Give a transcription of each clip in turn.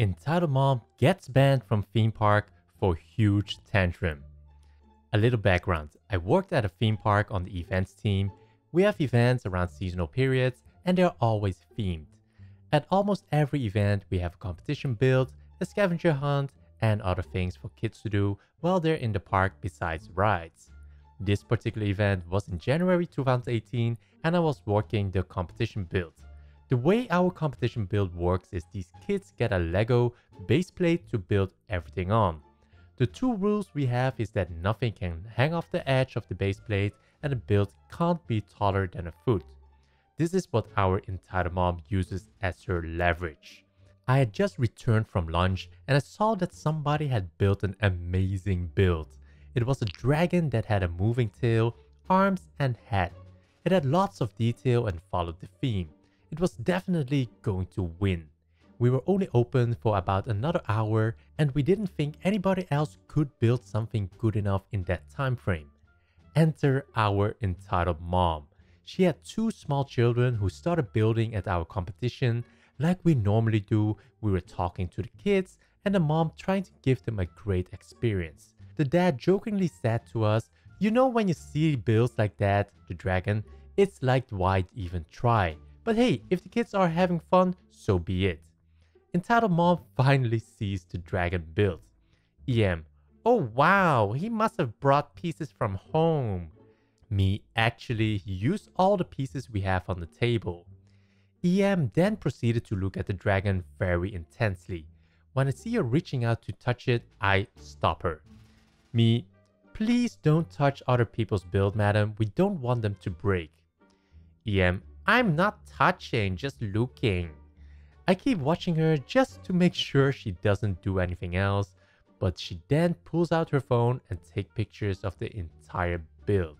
Entitled mom gets banned from theme park for huge tantrum. A little background. I worked at a theme park on the events team. We have events around seasonal periods and they're always themed. At almost every event, we have a competition build, a scavenger hunt, and other things for kids to do while they're in the park besides rides. This particular event was in January 2018 and I was working the competition build. The way our competition build works is these kids get a Lego base plate to build everything on. The two rules we have is that nothing can hang off the edge of the base plate and the build can't be taller than a foot. This is what our entitled mom uses as her leverage. I had just returned from lunch and I saw that somebody had built an amazing build. It was a dragon that had a moving tail, arms and head. It had lots of detail and followed the theme it was definitely going to win. We were only open for about another hour and we didn't think anybody else could build something good enough in that time frame. Enter our entitled mom. She had two small children who started building at our competition. Like we normally do, we were talking to the kids and the mom trying to give them a great experience. The dad jokingly said to us, You know, when you see builds like that, the dragon, it's like why even try? But hey, if the kids are having fun, so be it. Entitled Mom finally sees the dragon built. EM, oh wow, he must have brought pieces from home. Me, actually, used all the pieces we have on the table. EM then proceeded to look at the dragon very intensely. When I see her reaching out to touch it, I stop her. Me, please don't touch other people's build, madam. We don't want them to break. EM, I'm not touching, just looking. I keep watching her just to make sure she doesn't do anything else, but she then pulls out her phone and takes pictures of the entire build.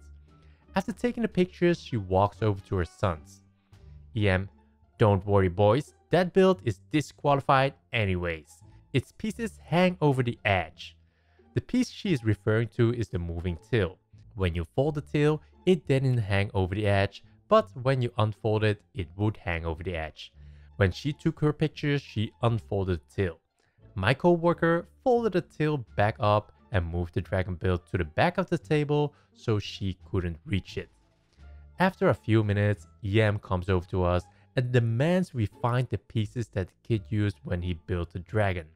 After taking the pictures, she walks over to her sons. EM, don't worry boys, that build is disqualified anyways. Its pieces hang over the edge. The piece she is referring to is the moving tail. When you fold the tail, it didn't hang over the edge, but when you unfold it, it would hang over the edge. When she took her pictures, she unfolded the tail. My co-worker folded the tail back up and moved the dragon build to the back of the table so she couldn't reach it. After a few minutes, EM comes over to us and demands we find the pieces that the kid used when he built the dragon.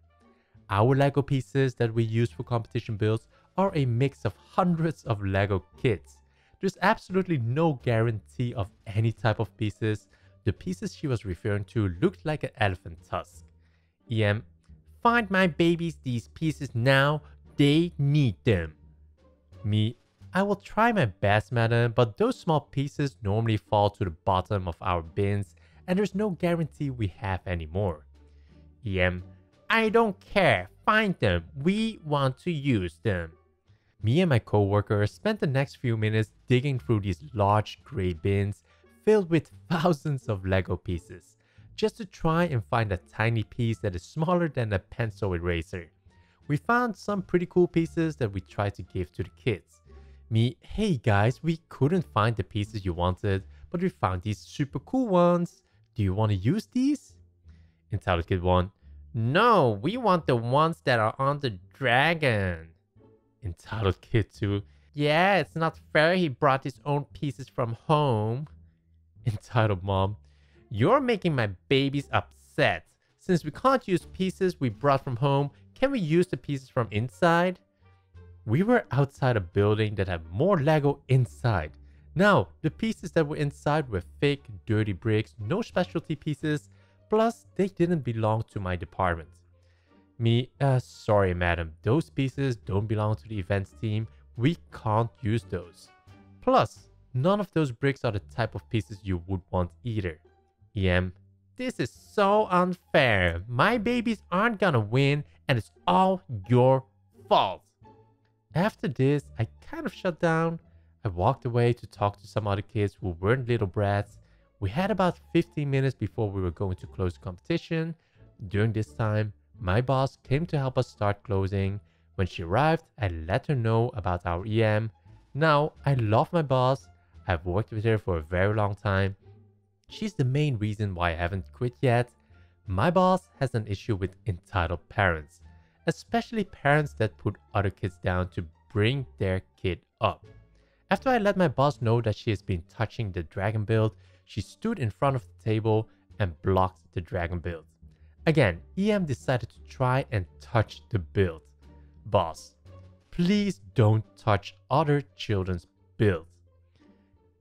Our LEGO pieces that we use for competition builds are a mix of hundreds of LEGO kits. There's absolutely no guarantee of any type of pieces. The pieces she was referring to looked like an elephant tusk. EM, find my babies these pieces now. They need them. Me, I will try my best, madam, but those small pieces normally fall to the bottom of our bins and there's no guarantee we have any more. EM, I don't care. Find them. We want to use them. Me and my coworker spent the next few minutes digging through these large gray bins filled with thousands of Lego pieces, just to try and find a tiny piece that is smaller than a pencil eraser. We found some pretty cool pieces that we tried to give to the kids. Me, hey guys, we couldn't find the pieces you wanted, but we found these super cool ones. Do you want to use these? Entitled Kid 1, no, we want the ones that are on the dragon entitled kid to, yeah, it's not fair he brought his own pieces from home. Entitled mom, you're making my babies upset. Since we can't use pieces we brought from home, can we use the pieces from inside? We were outside a building that had more Lego inside. Now, the pieces that were inside were fake, dirty bricks, no specialty pieces, plus they didn't belong to my department. Me, uh, sorry madam, those pieces don't belong to the events team. We can't use those. Plus, none of those bricks are the type of pieces you would want either. EM, this is so unfair. My babies aren't gonna win and it's all your fault. After this, I kind of shut down. I walked away to talk to some other kids who weren't little brats. We had about 15 minutes before we were going to close the competition. During this time, my boss came to help us start closing. When she arrived, I let her know about our EM. Now, I love my boss. I've worked with her for a very long time. She's the main reason why I haven't quit yet. My boss has an issue with entitled parents, especially parents that put other kids down to bring their kid up. After I let my boss know that she has been touching the dragon build, she stood in front of the table and blocked the dragon build. Again, EM decided to try and touch the build. Boss, please don't touch other children's builds.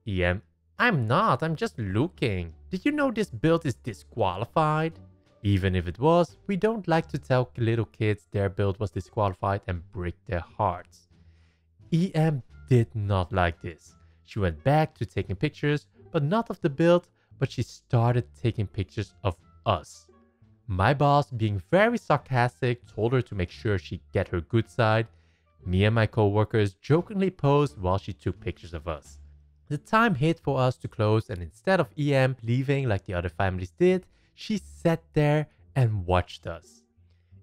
EM, I'm not, I'm just looking. Did you know this build is disqualified? Even if it was, we don't like to tell little kids their build was disqualified and break their hearts. EM did not like this. She went back to taking pictures, but not of the build, but she started taking pictures of us. My boss, being very sarcastic, told her to make sure she get her good side. Me and my co-workers jokingly posed while she took pictures of us. The time hit for us to close and instead of EM leaving like the other families did, she sat there and watched us.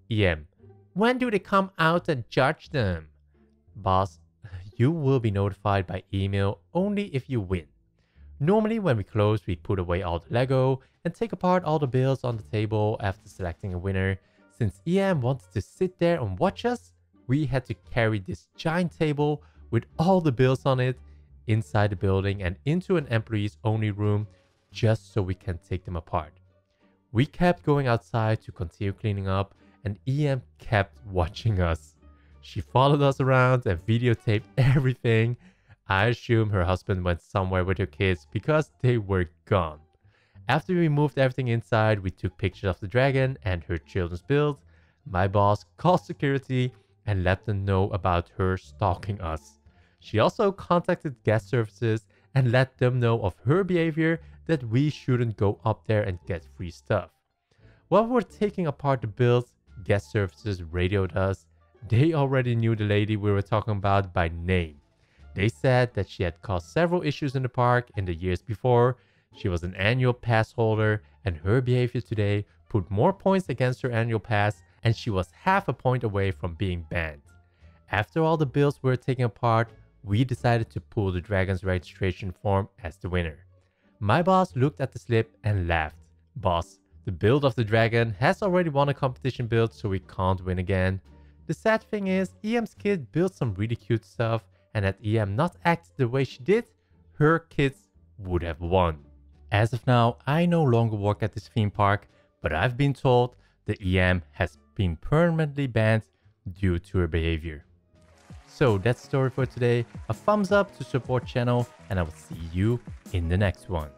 EM, when do they come out and judge them? Boss, you will be notified by email only if you win. Normally when we close, we put away all the Lego and take apart all the builds on the table after selecting a winner. Since EM wanted to sit there and watch us, we had to carry this giant table with all the builds on it inside the building and into an employees only room just so we can take them apart. We kept going outside to continue cleaning up and EM kept watching us. She followed us around and videotaped everything. I assume her husband went somewhere with her kids because they were gone. After we moved everything inside, we took pictures of the dragon and her children's build. My boss called security and let them know about her stalking us. She also contacted guest services and let them know of her behavior that we shouldn't go up there and get free stuff. While we were taking apart the builds, guest services radioed us. They already knew the lady we were talking about by name. They said that she had caused several issues in the park in the years before. She was an annual pass holder and her behavior today put more points against her annual pass and she was half a point away from being banned. After all the builds were taken apart, we decided to pull the Dragon's registration form as the winner. My boss looked at the slip and laughed. Boss, the build of the dragon has already won a competition build so we can't win again. The sad thing is, EM's kid built some really cute stuff and had EM not acted the way she did, her kids would have won. As of now, I no longer work at this theme park, but I've been told the EM has been permanently banned due to her behavior. So that's the story for today. A thumbs up to support channel and I will see you in the next one.